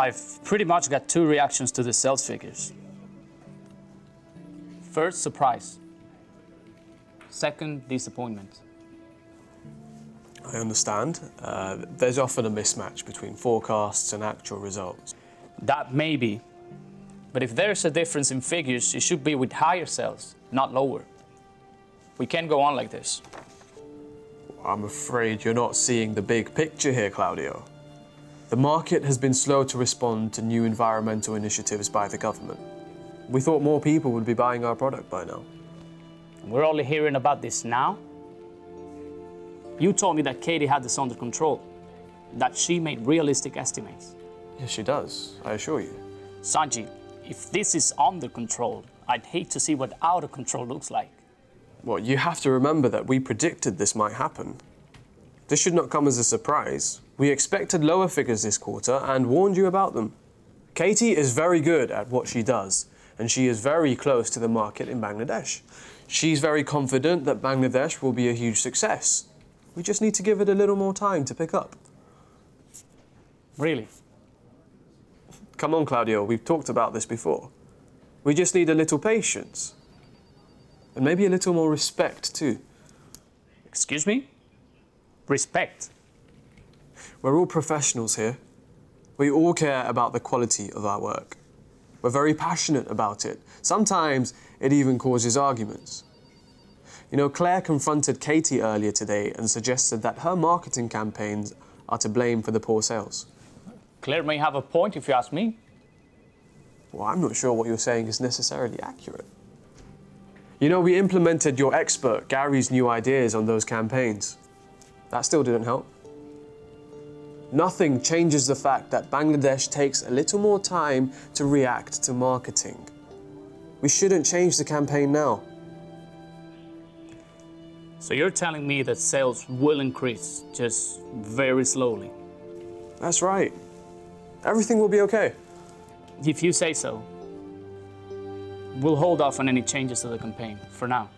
I've pretty much got two reactions to the sales figures. First, surprise. Second, disappointment. I understand. Uh, there's often a mismatch between forecasts and actual results. That may be. But if there's a difference in figures, it should be with higher sales, not lower. We can't go on like this. I'm afraid you're not seeing the big picture here, Claudio. The market has been slow to respond to new environmental initiatives by the government. We thought more people would be buying our product by now. We're only hearing about this now. You told me that Katie had this under control, that she made realistic estimates. Yes, she does, I assure you. Sanji, if this is under control, I'd hate to see what out of control looks like. Well, you have to remember that we predicted this might happen. This should not come as a surprise. We expected lower figures this quarter and warned you about them. Katie is very good at what she does, and she is very close to the market in Bangladesh. She's very confident that Bangladesh will be a huge success. We just need to give it a little more time to pick up. Really? Come on, Claudio, we've talked about this before. We just need a little patience. And maybe a little more respect, too. Excuse me? Respect. We're all professionals here. We all care about the quality of our work. We're very passionate about it. Sometimes it even causes arguments. You know, Claire confronted Katie earlier today and suggested that her marketing campaigns are to blame for the poor sales. Claire may have a point if you ask me. Well, I'm not sure what you're saying is necessarily accurate. You know, we implemented your expert, Gary's new ideas on those campaigns. That still didn't help. Nothing changes the fact that Bangladesh takes a little more time to react to marketing. We shouldn't change the campaign now. So you're telling me that sales will increase, just very slowly? That's right. Everything will be okay. If you say so. We'll hold off on any changes to the campaign for now.